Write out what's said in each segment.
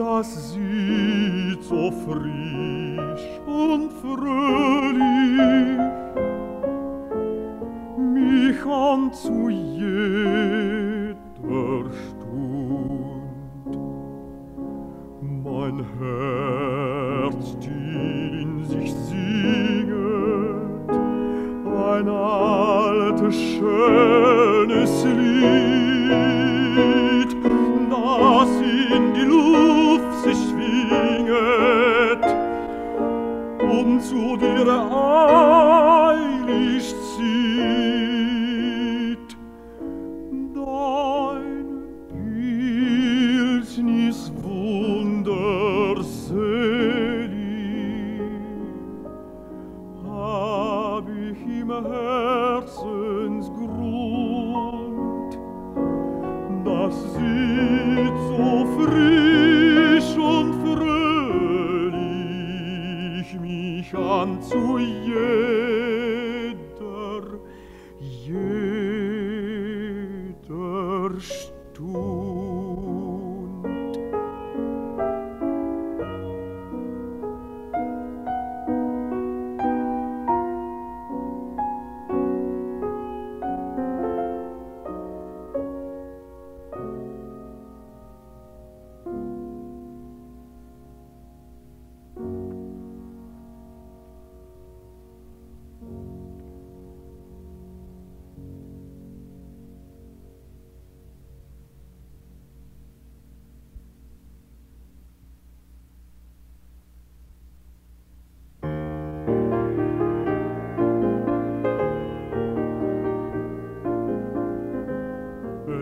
das sieht so frisch und fröhlich. Mich an zu jeder Stund. Mein Herz dir in sich singet, ein altes schön zu dir eilig zieht. Dein Bildnis wunderselig hab ich im Herzen an zu jeder,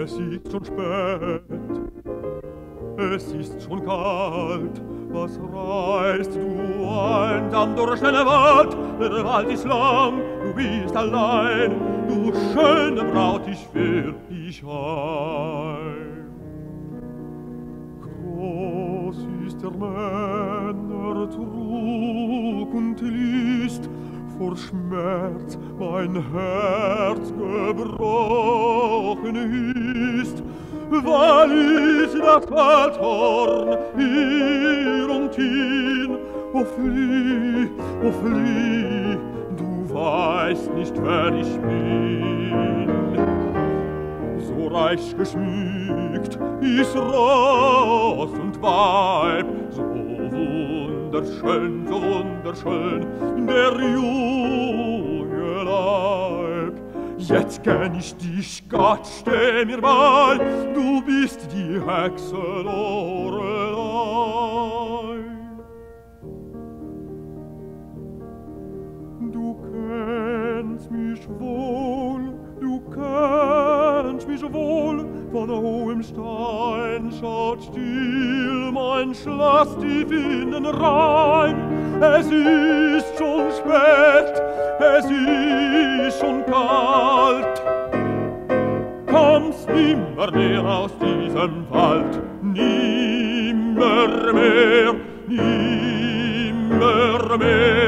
es ist schon spät. Es ist schon kalt, was reist du an durch den Wald? Der Wald ist lang, du bist allein, du schöne Braut, ich will dich heim. Schmerz mein Herz gebrochen ist, weil ist das Waldhorn hier und hin, o flieh, o flieh, du weißt nicht, wer ich bin. So reich geschmückt ist Ross und Weib, so wunderschön, so wunderschön, wunderschön, der junge Leib. Jetzt kenn ich dich, Gott, steh mir bei, du bist die Hexe Lorelei. Du kennst mich wohl, du kennst mich wohl, von hohem Stein schaut still mein Schloss tief in den Rhein es ist schon spät, es ist schon kalt. Kommst nimmer mehr aus diesem Wald, nimmer mehr, nimmer mehr.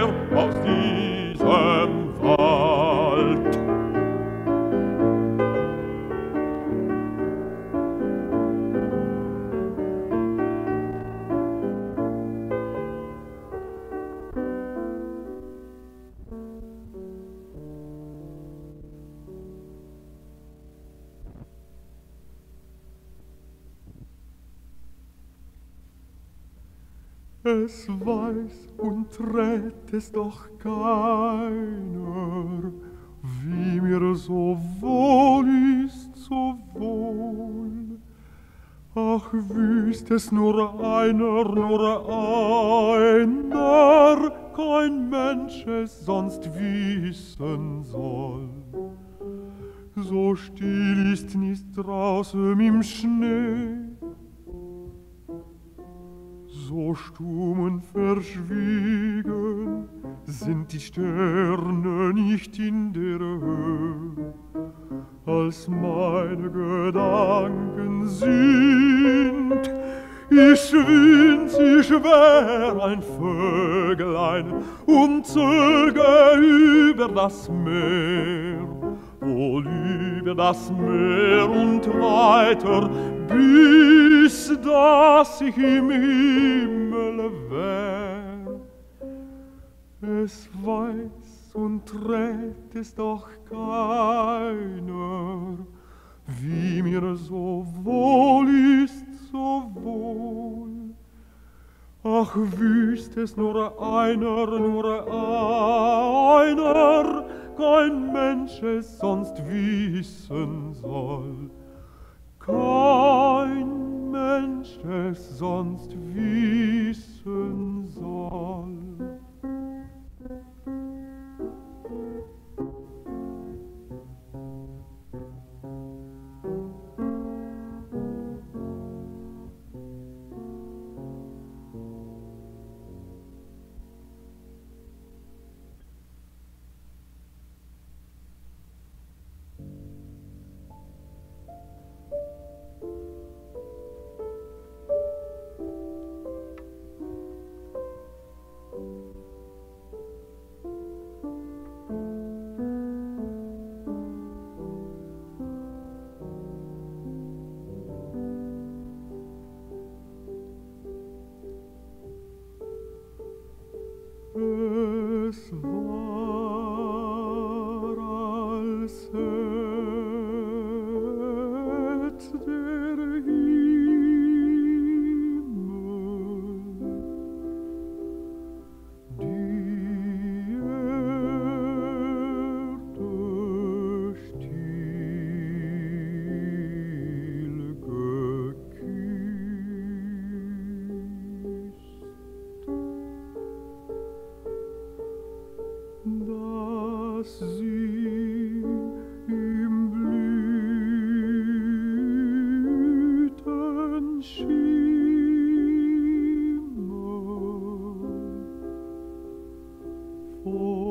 Es weiß und rät es doch keiner, wie mir so wohl ist, so wohl. Ach, wüsst es nur einer, nur einer, kein Mensch es sonst wissen soll. So still ist nicht draußen im Schnee, so stumm und verschwiegen sind die Sterne nicht in der Höhe, als meine Gedanken sind. Ich wünsch, ich wär ein Vögelein und zöge über das Meer, wohl über das Meer und weiter, bis dass ich im Himmel wär. Es weiß und trägt es doch keiner, wie mir so wohl ist, so wohl. Ach, wüsst es nur einer, nur einer, kein Mensch es sonst wissen soll. kein Mensch es sonst wissen soll. Oh.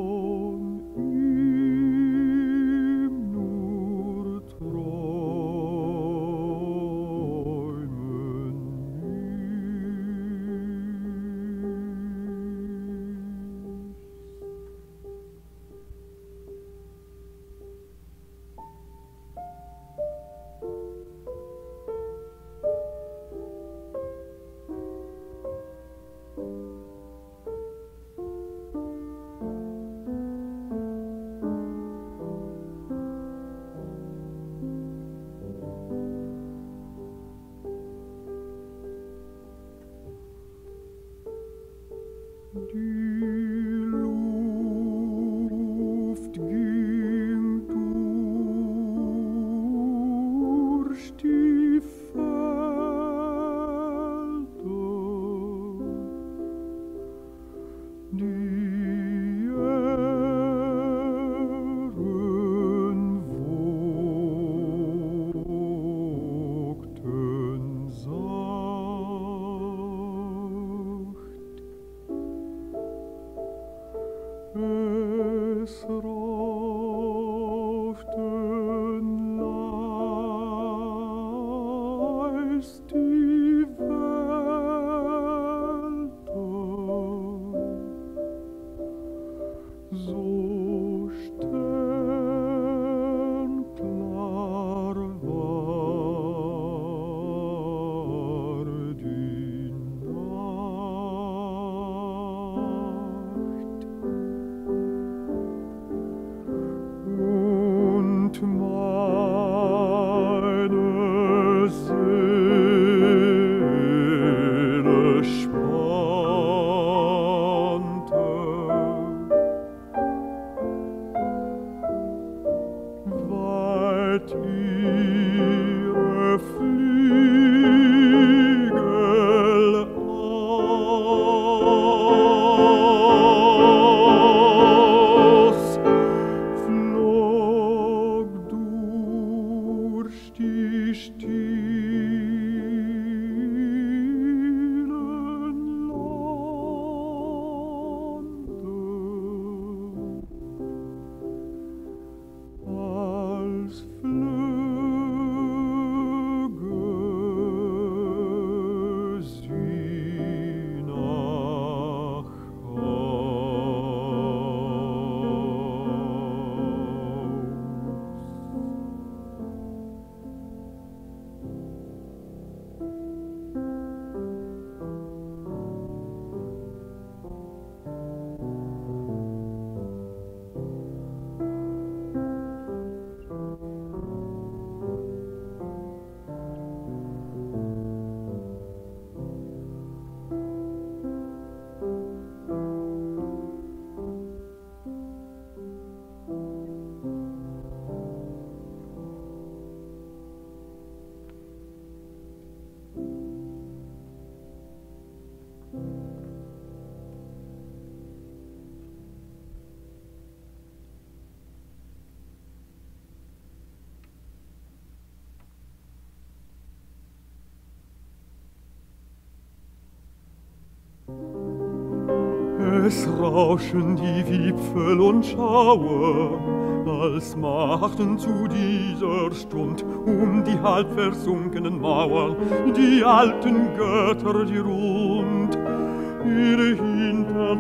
Es rauschen die Wipfel und Schauer, als machten zu dieser Stund um die halb versunkenen Mauern die alten Götter die rund. Ihre Hintern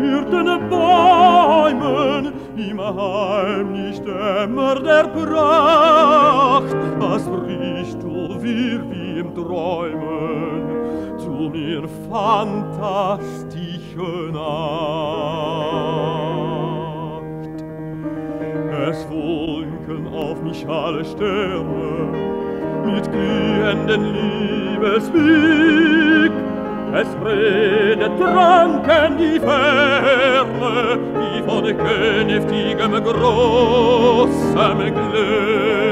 wirten Bäumen im heimlich Dämmer der Pracht, das du wir wie im Träumen zu mir fantastisch herrliche Nacht. Es funkeln auf mich alle Sterne mit glühenden Liebesblick. Es redet tranken die Ferne, wie von künftigem großem Glück.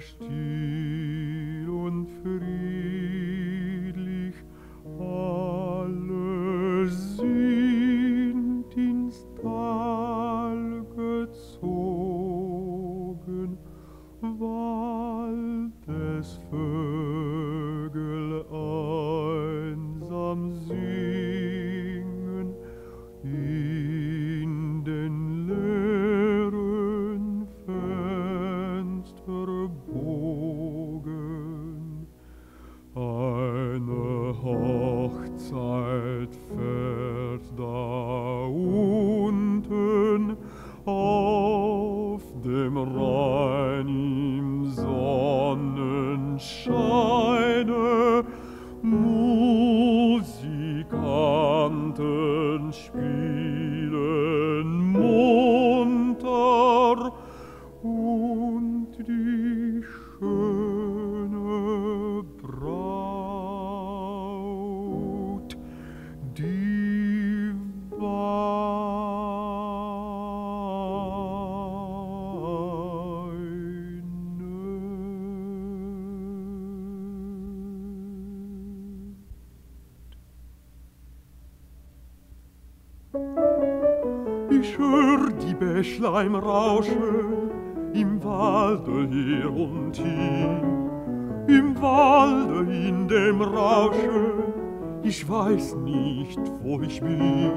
verstehen. Bächlein rauschen im Walde hier und hin, im Walde in dem Rauschen. Ich weiß nicht, wo ich bin.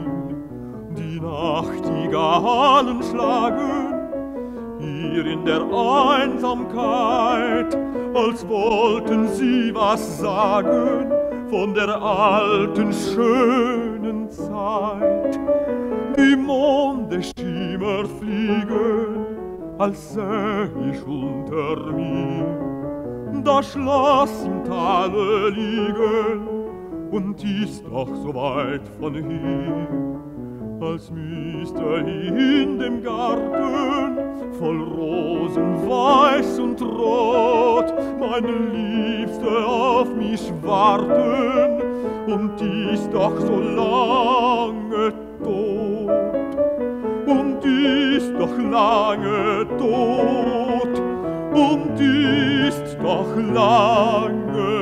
Die Nachtigallen schlagen hier in der Einsamkeit, als wollten sie was sagen von der alten schönen Zeit. Monde Schimmer fliegen, als säh ich unter mir das Schloss im Tale liegen. Und ist doch so weit von hier, als müsste in dem Garten voll Rosen weiß und rot meine Liebste auf mich warten. Und ist doch so lange tot lange tot und ist doch lange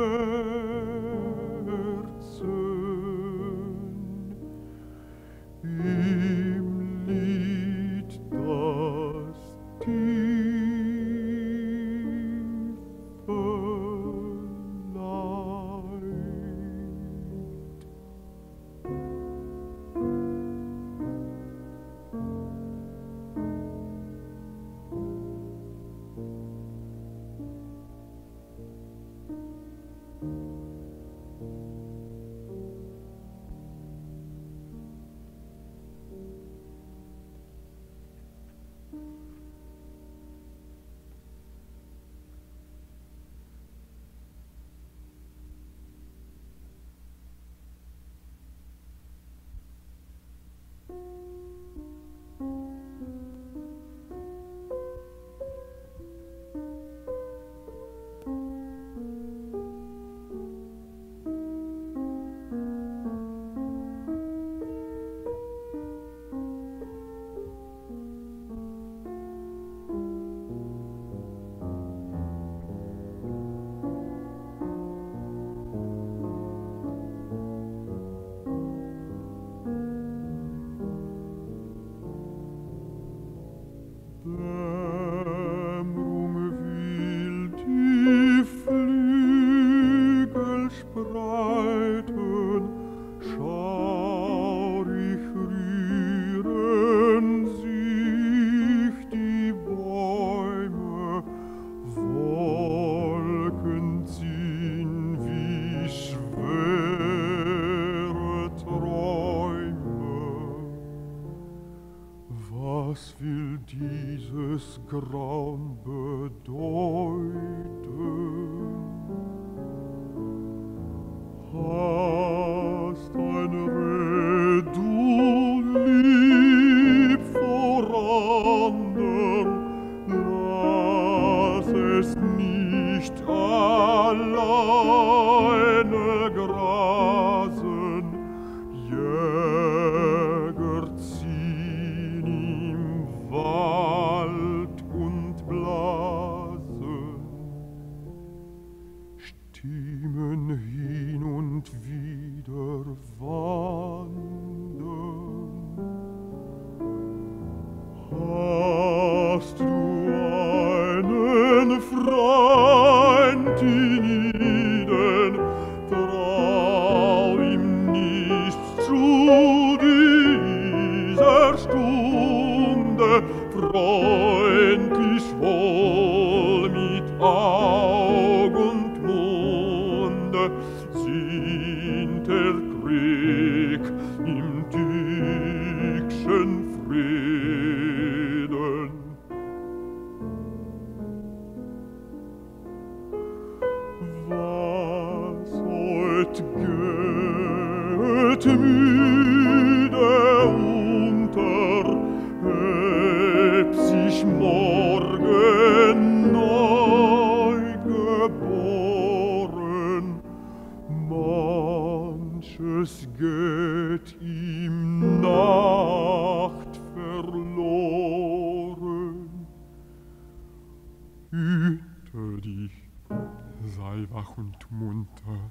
remember. des Grauen bedeutet. Manches geht ihm Nacht verloren. Hüte dich, sei wach und munter.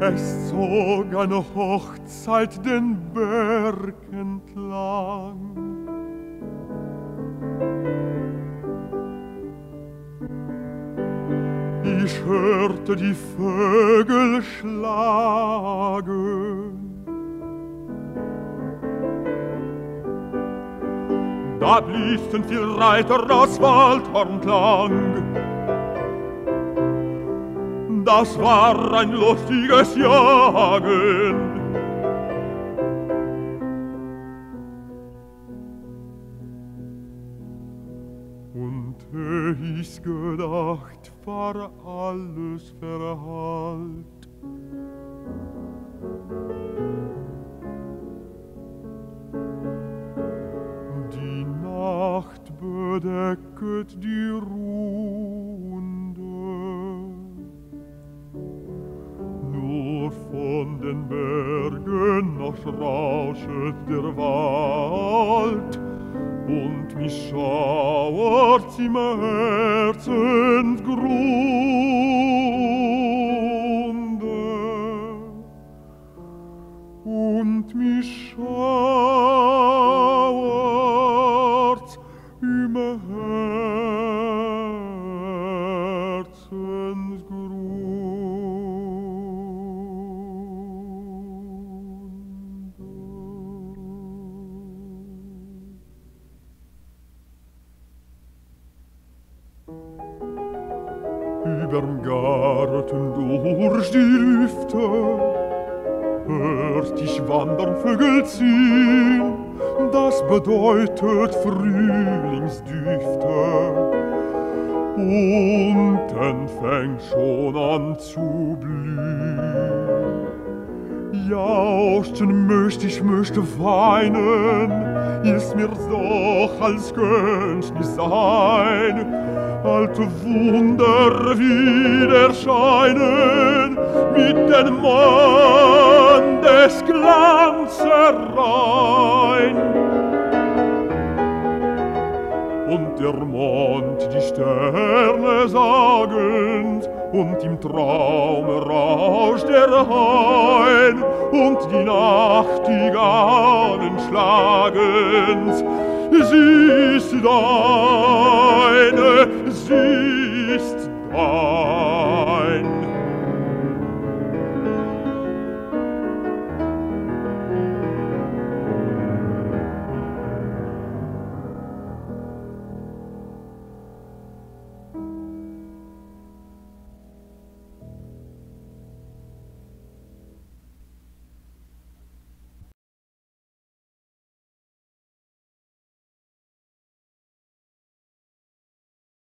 Es zog eine Hochzeit den Berg entlang. Ich hörte die Vögel schlagen. Da bliesen viel Reiter das Waldhorn lang. Das war ein lustiges Jagen. Und ich's gedacht, war alles verhallt. Die Nacht bedecket die Runde. Nur von den Bergen noch rauschet der Wald und mich schauert im Herzensgrunde. Und mich schauert Garten durch die Lüfte hört ich wandern Vögel ziehen, das bedeutet Frühlingsdüfte. Unten fängt schon an zu blühen. Jauchten möcht ich möchte weinen, ist mir's doch, als könnt nicht sein. alt Wunder widerscheinen mit den Mann des Glanze rein. Und der Mond die Sterne sagend, und im Traum rauscht der Hain, und die Nachtigallen schlagen sie ist deine, sie ist deine.